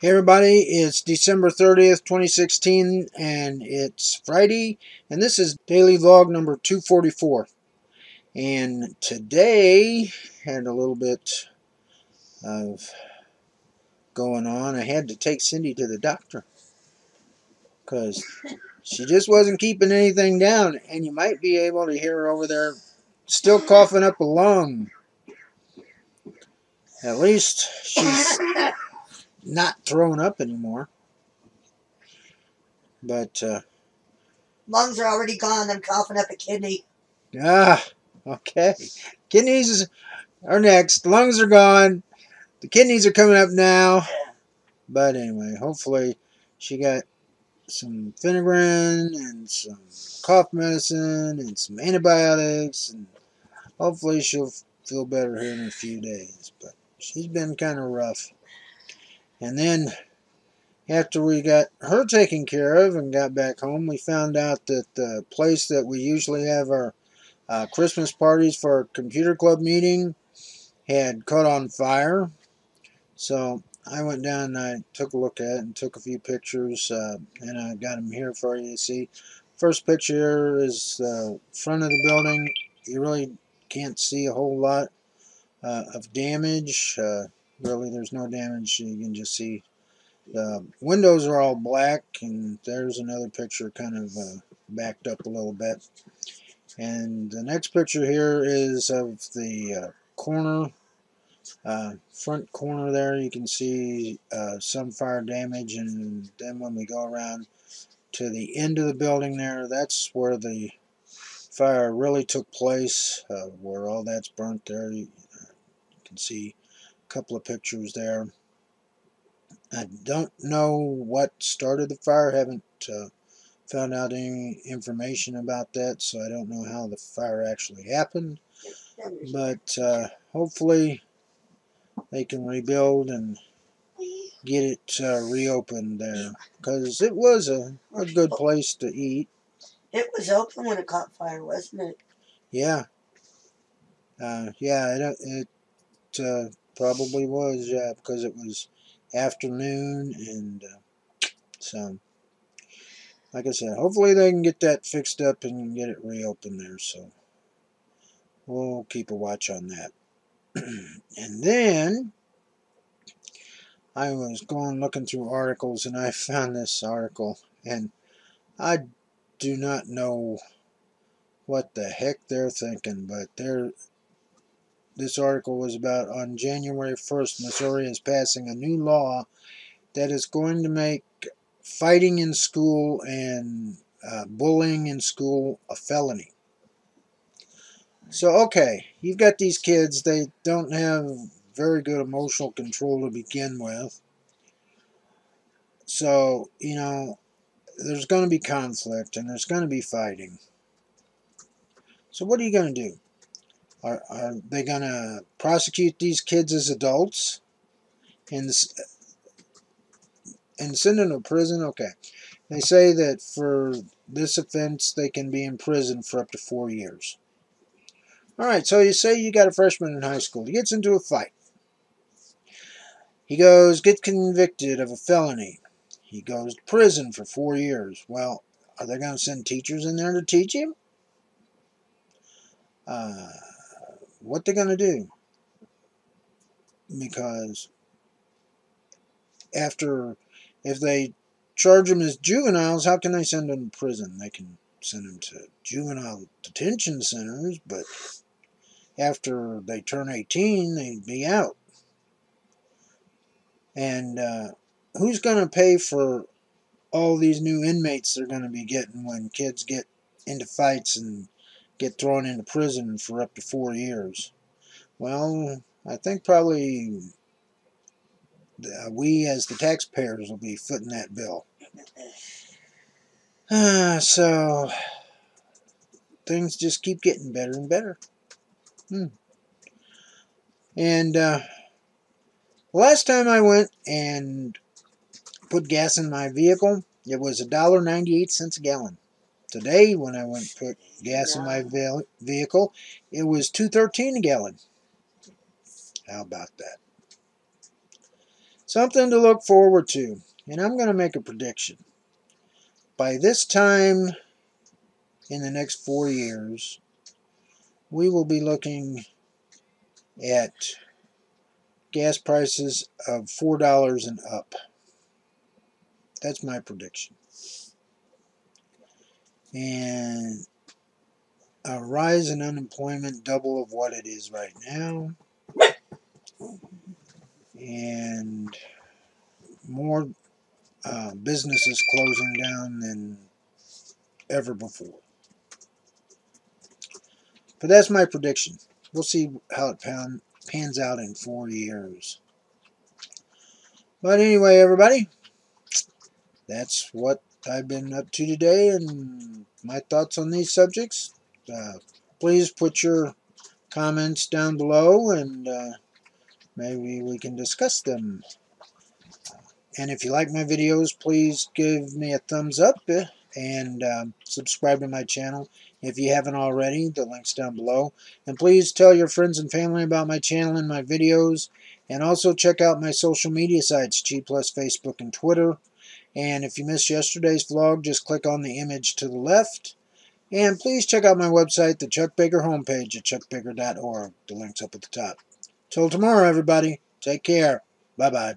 Hey everybody, it's December 30th, 2016, and it's Friday, and this is daily vlog number 244. And today, had a little bit of going on. I had to take Cindy to the doctor because she just wasn't keeping anything down, and you might be able to hear her over there still coughing up a lung. At least she's not throwing up anymore. But, uh, Lungs are already gone. I'm coughing up a kidney. ah, okay. Kidneys are next. Lungs are gone. The kidneys are coming up now. But anyway, hopefully she got some Phenergan and some cough medicine and some antibiotics. And hopefully she'll feel better here in a few days. But she's been kind of rough. And then after we got her taken care of and got back home, we found out that the place that we usually have our uh, Christmas parties for our computer club meeting had caught on fire. So I went down and I took a look at it and took a few pictures uh, and I got them here for you to see. First picture is the front of the building. You really can't see a whole lot uh, of damage. Uh, really there's no damage. You can just see the windows are all black and there's another picture kind of uh, backed up a little bit. And the next picture here is of the uh, corner uh, front corner there. You can see uh, some fire damage and then when we go around to the end of the building there that's where the fire really took place uh, where all that's burnt there. Uh, you can see couple of pictures there. I don't know what started the fire. Haven't uh, found out any information about that, so I don't know how the fire actually happened. But uh, hopefully they can rebuild and get it uh, reopened there, because it was a, a good place to eat. It was open when it caught fire, wasn't it? Yeah. Uh, yeah, it, it uh, Probably was, yeah, because it was afternoon and uh, so like I said, hopefully they can get that fixed up and get it reopened there. So we'll keep a watch on that. and then I was going looking through articles and I found this article and I do not know what the heck they're thinking, but they're this article was about on January 1st, Missouri is passing a new law that is going to make fighting in school and uh, bullying in school a felony. So, okay, you've got these kids, they don't have very good emotional control to begin with. So, you know, there's going to be conflict and there's going to be fighting. So, what are you going to do? Are, are they going to prosecute these kids as adults and, and send them to prison? Okay. They say that for this offense, they can be in prison for up to four years. All right, so you say you got a freshman in high school. He gets into a fight. He goes, get convicted of a felony. He goes to prison for four years. Well, are they going to send teachers in there to teach him? Uh, what they're going to do. Because after, if they charge them as juveniles, how can they send them to prison? They can send them to juvenile detention centers, but after they turn 18, they'd be out. And uh, who's going to pay for all these new inmates they're going to be getting when kids get into fights and get thrown into prison for up to four years. Well, I think probably uh, we as the taxpayers will be footing that bill. Uh, so things just keep getting better and better. Hmm. And uh, last time I went and put gas in my vehicle, it was a dollar ninety-eight cents a gallon. Today, when I went put gas in my vehicle, it was two thirteen a gallon. How about that? something to look forward to. And I'm going to make a prediction. By this time in the next four years, we will be looking at gas prices of $4 and up. That's my prediction. And a rise in unemployment double of what it is right now. And more uh, businesses closing down than ever before. But that's my prediction. We'll see how it pan, pans out in four years. But anyway, everybody, that's what I've been up to today and my thoughts on these subjects. Uh, please put your comments down below and uh, maybe we can discuss them. And if you like my videos, please give me a thumbs up and um, subscribe to my channel if you haven't already. The link's down below. And please tell your friends and family about my channel and my videos. And also check out my social media sites, G Facebook and Twitter. And if you missed yesterday's vlog, just click on the image to the left. And please check out my website, the Chuck Baker homepage at chuckbaker.org. The link's up at the top. Till tomorrow, everybody. Take care. Bye-bye.